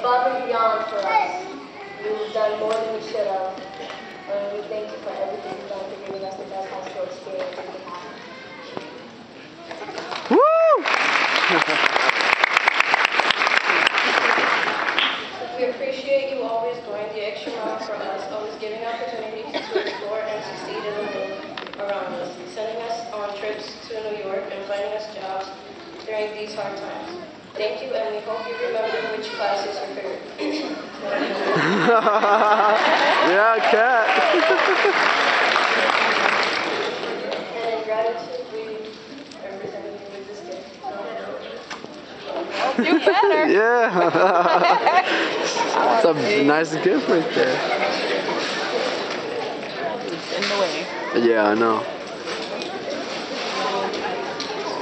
above and beyond for us. You've done more than you should have. And we thank you for everything you've done for giving us the best high school experience we could have. We appreciate you always going the extra mile for us, always giving opportunities to explore and succeed in the world around us, sending us on trips to New York and finding us jobs during these hard times. Thank you, and we hope you remember which class is your favorite. yeah, cat. and in gratitude, we are you with this gift. You better. Yeah. It's a nice gift right there. It's in the way. Yeah, I know.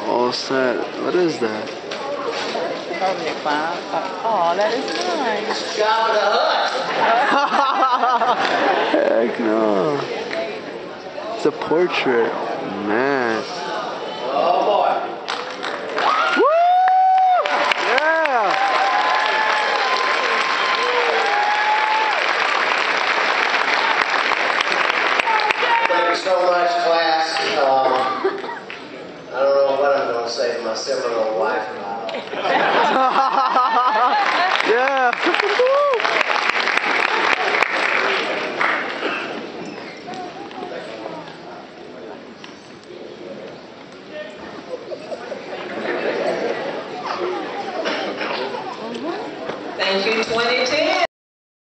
All set. What is that? Probably clown. Oh, that is nice. Heck no. It's a portrait. Man. Oh boy. Woo! Yeah. Thank you so much, class. Um, I don't know what I'm going to say to my seven-year-old wife Thank you, 2010.